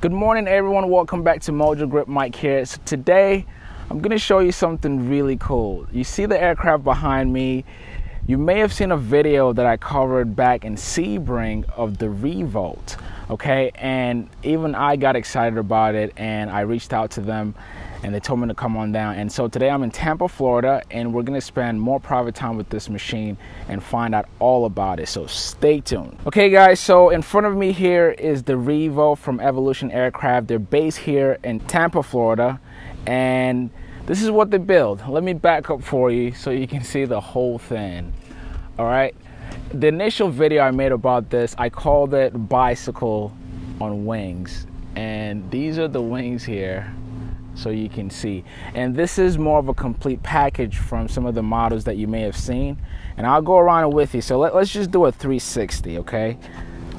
Good morning, everyone. Welcome back to MojoGrip Mike here. So today, I'm going to show you something really cool. You see the aircraft behind me. You may have seen a video that I covered back in Sebring of the Revo. Okay, and even I got excited about it, and I reached out to them and they told me to come on down. And so today I'm in Tampa, Florida, and we're gonna spend more private time with this machine and find out all about it. So stay tuned. Okay, guys, so in front of me here is the Revo from Evolution Aircraft. They're based here in Tampa, Florida, and this is what they build. Let me back up for you so you can see the whole thing. All right. The initial video I made about this, I called it bicycle on wings. And these are the wings here so you can see. And this is more of a complete package from some of the models that you may have seen. And I'll go around it with you. So let, us just do a 360, okay?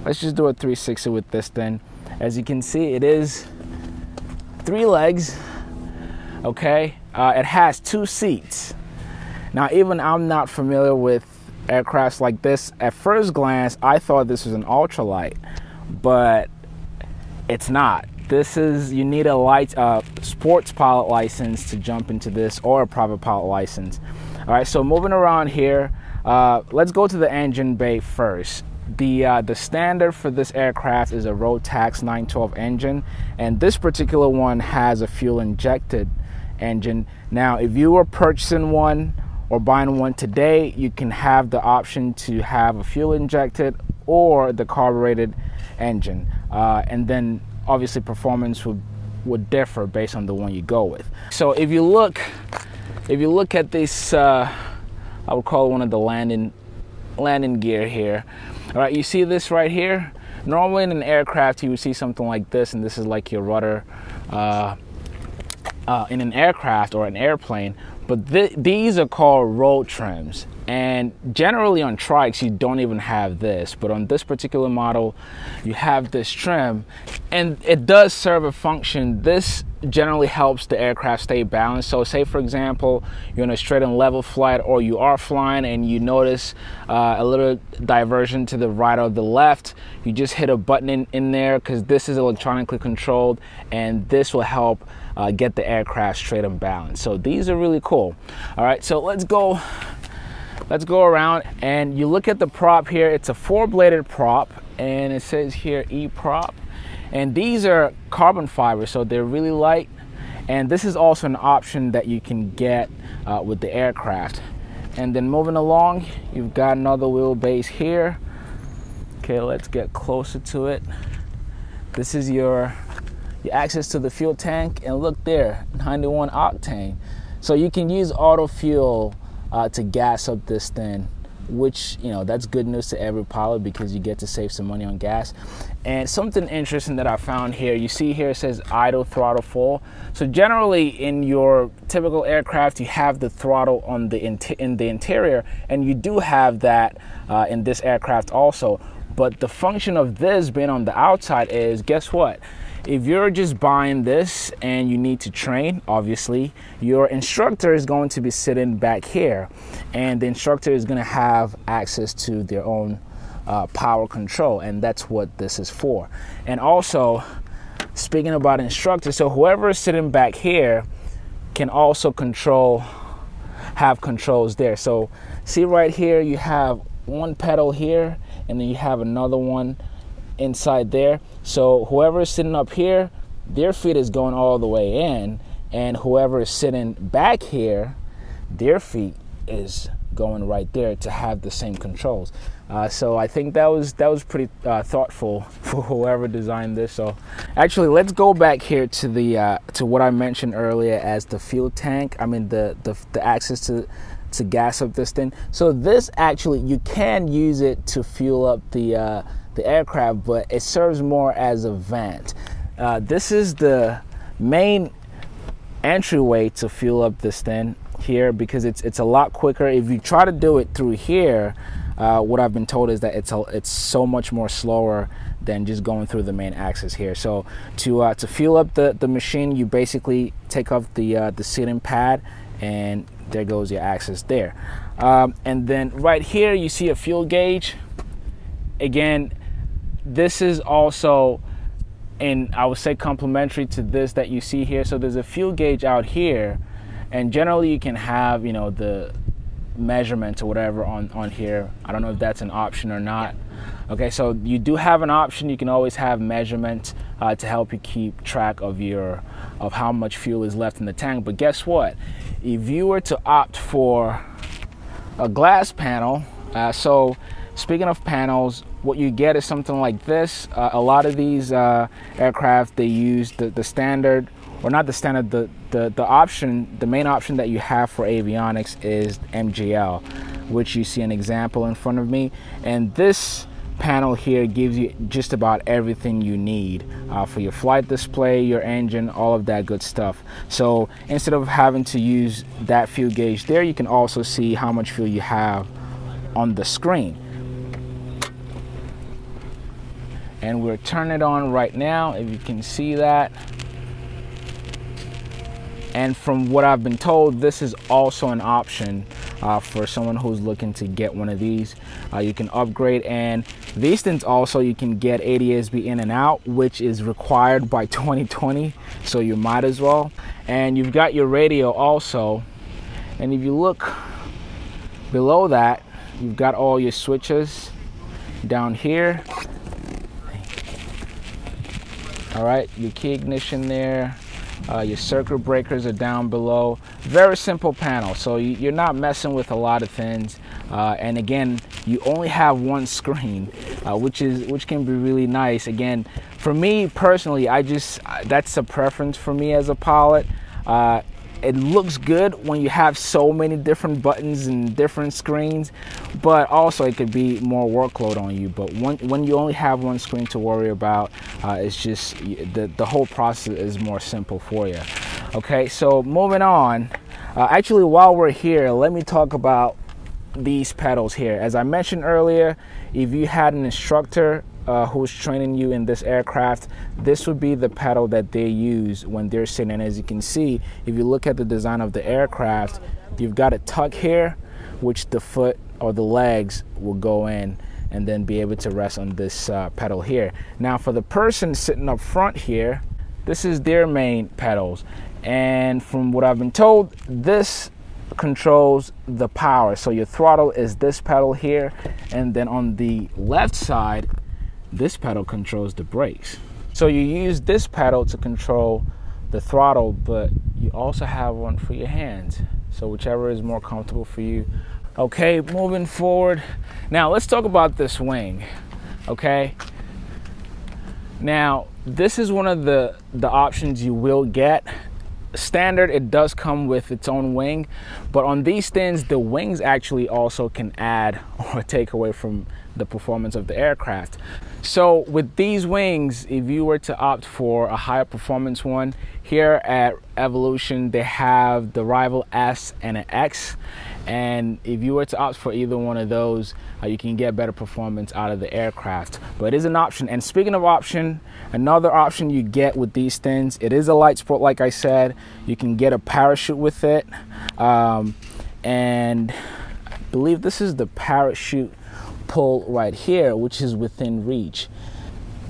Let's just do a 360 with this then. As you can see, it is three legs, okay? Uh, it has two seats. Now, even I'm not familiar with aircrafts like this. At first glance, I thought this was an ultralight, but it's not. This is you need a light uh, sports pilot license to jump into this or a private pilot license. All right so moving around here uh, let's go to the engine bay first. The uh, the standard for this aircraft is a Rotax 912 engine and this particular one has a fuel injected engine. Now if you were purchasing one or buying one today you can have the option to have a fuel injected or the carbureted engine uh, and then obviously performance would would differ based on the one you go with. So if you look, if you look at this, uh, I would call one of the landing landing gear here. All right, you see this right here. Normally in an aircraft, you would see something like this, and this is like your rudder. Uh, uh, in an aircraft or an airplane, but th- these are called roll trims. And generally on trikes, you don't even have this, but on this particular model, you have this trim, and it does serve a function. This generally helps the aircraft stay balanced. So, say for example, you're in a straight and level flight, or you are flying and you notice uh, a little diversion to the right or the left, you just hit a button in, in there because this is electronically controlled, and this will help uh, get the aircraft straight and balanced. So, these are really cool. All right, so let's go let's go around and you look at the prop here. It's a four bladed prop and it says here e prop and these are carbon fiber so they're really light. And this is also an option that you can get uh, with the aircraft. And then moving along you've got another wheelbase here. Okay let's get closer to it. This is your your access to the fuel tank. And look there 91 octane. So you can use auto fuel uh, to gas up this thing which you know that's good news to every pilot because you get to save some money on gas. And something interesting that i found here you see here it says idle throttle full. So generally in your typical aircraft you have the throttle on the in the interior and you do have that uh, in this aircraft also. But the function of this being on the outside is guess what if you're just buying this and you need to train, obviously, your instructor is going to be sitting back here, and the instructor is going to have access to their own uh, power control, and that's what this is for. And also, speaking about instructors, so whoever is sitting back here can also control, have controls there. So, see right here, you have one pedal here, and then you have another one inside there. So whoever is sitting up here, their feet is going all the way in, and whoever is sitting back here, their feet is going right there to have the same controls. Uh, so I think that was that was pretty uh, thoughtful for whoever designed this. So actually, let's go back here to the uh, to what I mentioned earlier as the fuel tank. I mean the the, the access to to gas up this thing. So this actually you can use it to fuel up the uh, the aircraft, but it serves more as a vent. Uh, this is the main entryway to fuel up this thing here because it's it's a lot quicker. If you try to do it through here, uh, what I've been told is that it's a, it's so much more slower than just going through the main axis here. So to uh, to fuel up the, the machine, you basically take off the uh, the seating pad, and there goes your axis there. Um, and then right here, you see a fuel gauge. Again, this is also and I would say complementary to this that you see here. So there's a fuel gauge out here, and generally you can have you know the measurements or whatever on on here. I don't know if that's an option or not. Okay, so you do have an option. You can always have measurement uh, to help you keep track of your of how much fuel is left in the tank. But guess what? If you were to opt for a glass panel, uh, so speaking of panels, what you get is something like this. Uh, a lot of these uh, aircraft they use the, the standard, or not the standard, the, the the option, the main option that you have for avionics is MGL, which you see an example in front of me, and this panel here gives you just about everything you need uh, for your flight display, your engine, all of that good stuff. So instead of having to use that fuel gauge there, you can also see how much fuel you have on the screen. And we're turning it on right now, if you can see that. And from what I've been told, this is also an option uh, for someone who's looking to get one of these. Uh, you can upgrade and these things also you can get ADSB in and out, which is required by 2020. So you might as well. And you've got your radio also. And if you look below that, you've got all your switches down here. All right, your key ignition there, uh, your circuit breakers are down below. Very simple panel, so you're not messing with a lot of things. Uh, and again, you only have one screen, uh, which is which can be really nice. Again, for me personally, I just that's a preference for me as a pilot. It looks good when you have so many different buttons and different screens but also it could be more workload on you. But when, when you only have one screen to worry about uh, it's just the, the whole process is more simple for you okay so moving on. Uh, actually while we're here let me talk about these pedals here. As I mentioned earlier if you had an instructor uh, who's training you in this aircraft, this would be the pedal that they use when they're sitting. And as you can see, if you look at the design of the aircraft, you've got a tuck here, which the foot or the legs will go in and then be able to rest on this uh, pedal here. Now for the person sitting up front here, this is their main pedals. And from what I've been told, this controls the power. So your throttle is this pedal here. And then on the left side this pedal controls the brakes. So you use this pedal to control the throttle, but you also have one for your hands. So whichever is more comfortable for you. Okay, moving forward. Now let's talk about this wing. Okay. Now, this is one of the the options you will get standard it does come with its own wing but on these things the wings actually also can add or take away from the performance of the aircraft. So with these wings if you were to opt for a higher performance one here at evolution they have the rival s and an x and if you were to opt for either one of those uh, you can get better performance out of the aircraft. But it is an option. And speaking of option another option you get with these things it is a light sport like i said. You can get a parachute with it. Um, and i believe this is the parachute pull right here which is within reach.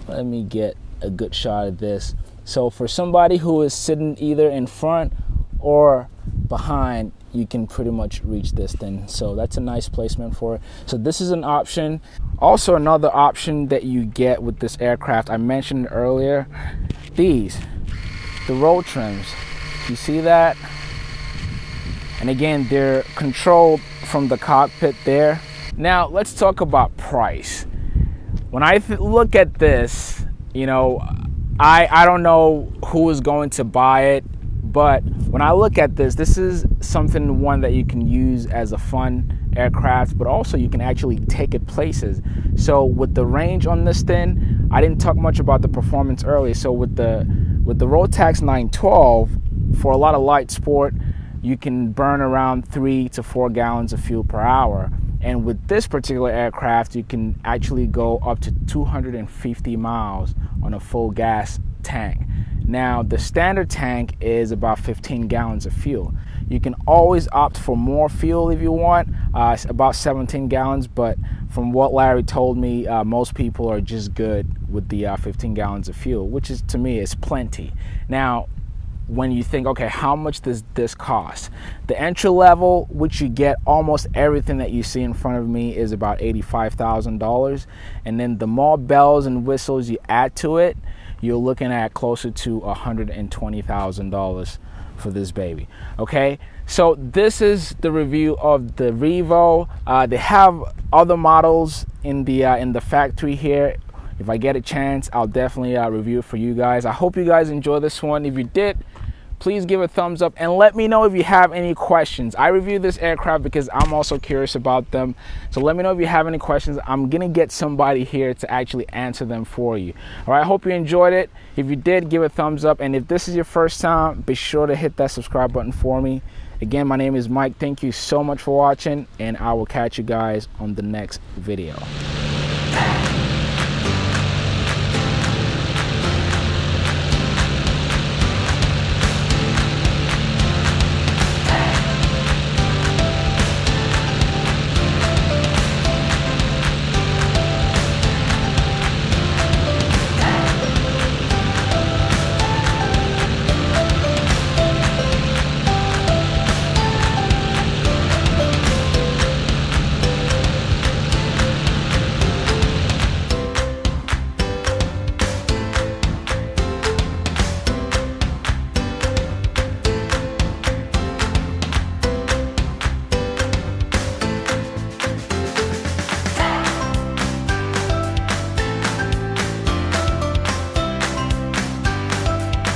Let me get a good shot of this. So for somebody who is sitting either in front or behind you can pretty much reach this thing. So that's a nice placement for it. So this is an option. Also another option that you get with this aircraft i mentioned earlier these the roll trims. You see that? And again they're controlled from the cockpit there. Now let's talk about price. When i look at this you know i i don't know who is going to buy it but when I look at this, this is something one that you can use as a fun aircraft, but also you can actually take it places. So with the range on this thing, I didn't talk much about the performance earlier. So with the with the Rotax 912, for a lot of light sport, you can burn around three to four gallons of fuel per hour. And with this particular aircraft, you can actually go up to 250 miles on a full gas tank. Now, the standard tank is about 15 gallons of fuel. You can always opt for more fuel if you want, uh, about 17 gallons, but from what Larry told me, uh, most people are just good with the uh, 15 gallons of fuel, which is to me is plenty. Now, when you think, okay, how much does this cost? The entry level, which you get almost everything that you see in front of me, is about $85,000. And then the more bells and whistles you add to it, you're looking at closer to $120,000 for this baby. Okay, so this is the review of the Revo. Uh, they have other models in the uh, in the factory here. If I get a chance, I'll definitely uh, review it for you guys. I hope you guys enjoy this one. If you did, please give a thumbs up and let me know if you have any questions. I review this aircraft because I'm also curious about them. So let me know if you have any questions. I'm going to get somebody here to actually answer them for you. All right, I hope you enjoyed it. If you did, give a thumbs up. And if this is your first time, be sure to hit that subscribe button for me. Again, my name is Mike. Thank you so much for watching, and I will catch you guys on the next video.